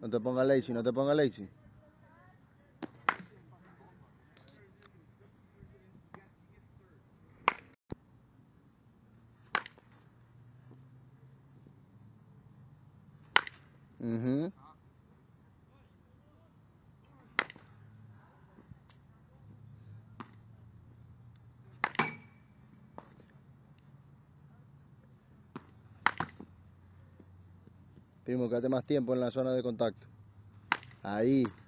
No te pongas lazy, no te pongas lazy. Mhm. Primo, quédate más tiempo en la zona de contacto. Ahí.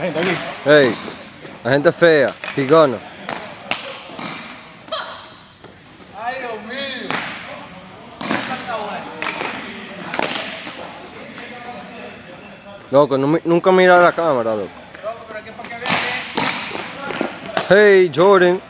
La gente aquí. Hey, la gente fea, picona. Ay, Dios mío. Loco, no nunca mira la cámara, loco. Loco, pero aquí es para que vean que Hey, Jordan.